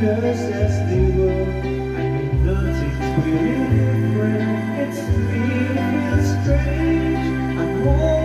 Just as they were I mean the really different It's strange I'm home